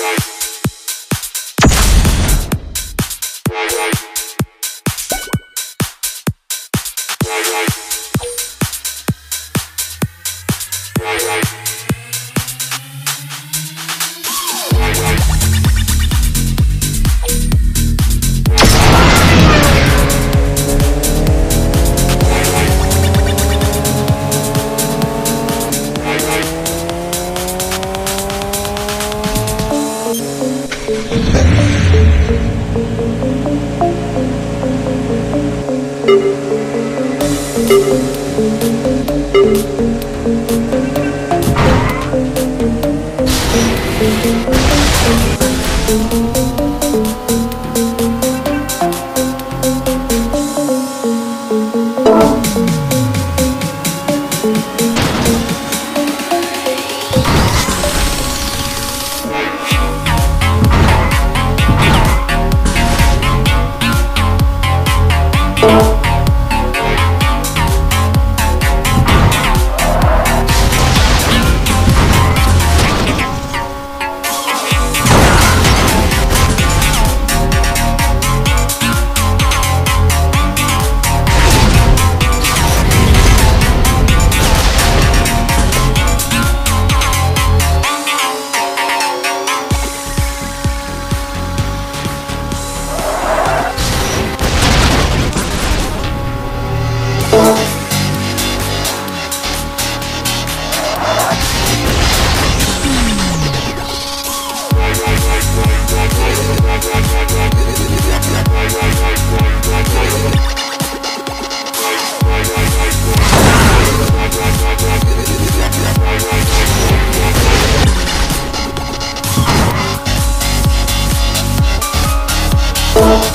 right. Oh.